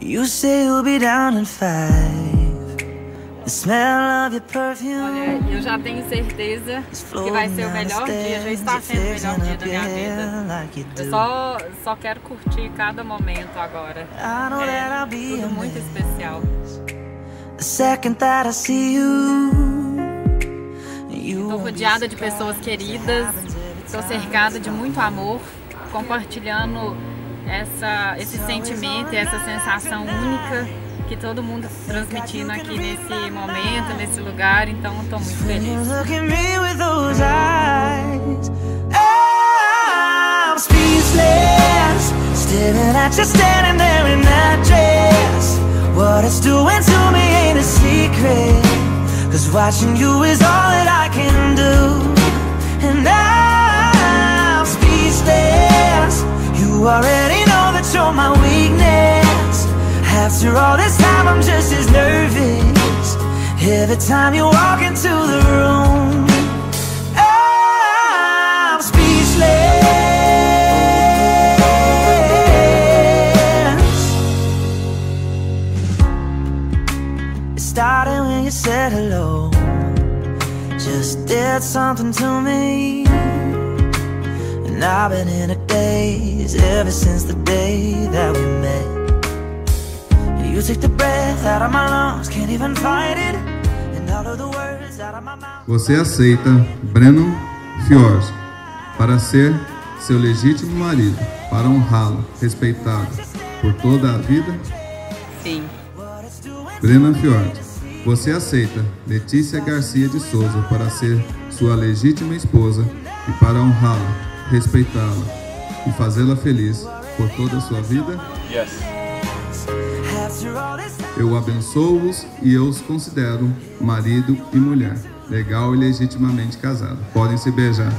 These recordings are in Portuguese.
You say you'll be down in five. The smell of your perfume. Olha, eu já tenho certeza que vai ser o melhor dia, já está sendo o melhor dia da minha vida. Eu só, só quero curtir cada momento agora. É tudo muito especial. The second that I see you. Estou rodeada de pessoas queridas, estou cercada de muito amor, compartilhando essa, esse sentimento e essa sensação única que todo mundo transmitindo aqui nesse momento, nesse lugar, então estou muito feliz. Staring at you standing there in that dress. What it's doing to me ain't a secret. Cause watching you is all that I can do. And I'm speechless. You already know my weakness. After all this time I'm just as nervous. Every time you walk into the room I'm speechless. It started when you said hello. Just did something to me And I've been in a daze Ever since the day that we met You take the breath out of my lungs, can't even fight it. And all of the words out of my mouth. Você aceita Brennan Fjord para ser seu legítimo marido, para honrá-lo, respeitá-lo por toda a vida? Sim. Brennan Fjord, você aceita Letícia Garcia de Souza para ser sua legítima esposa e para honrá-la, respeitá-la e fazê-la feliz por toda a sua vida? Yes. Eu abençoo-os e eu os considero marido e mulher, legal e legitimamente casado. Podem se beijar.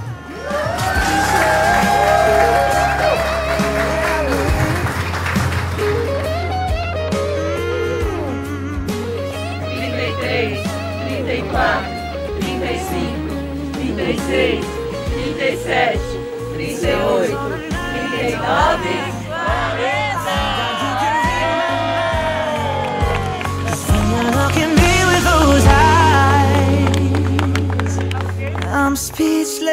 Trinta e três, trinta e quatro, trinta e cinco, trinta e seis, trinta e sete, trinta e oito, trinta e nove. I'm speechless.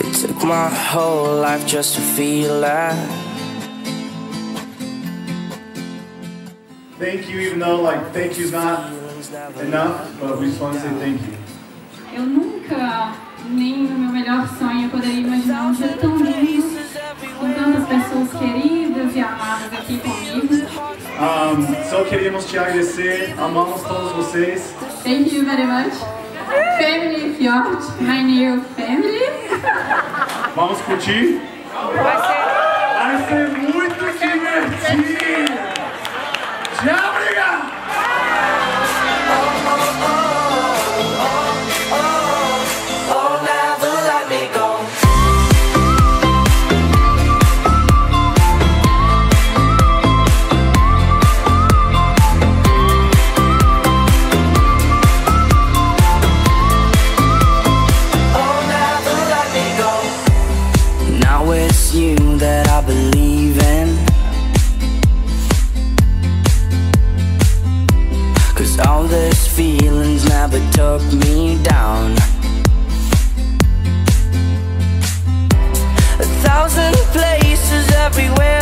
It took my whole life just to feel that. Thank you, even though like thank you's not enough, but we just want to say thank you. Eu nunca, nem no meu melhor sonho, poderia imaginar um dia tão lindo, com tantas pessoas queridas e amadas aqui comigo. Um, só queríamos te agradecer, amamos todos vocês. Thank you very much. Family Fjord, my new family. Vamos curtir? Vai ser. Vai ser muito took me down. A thousand places everywhere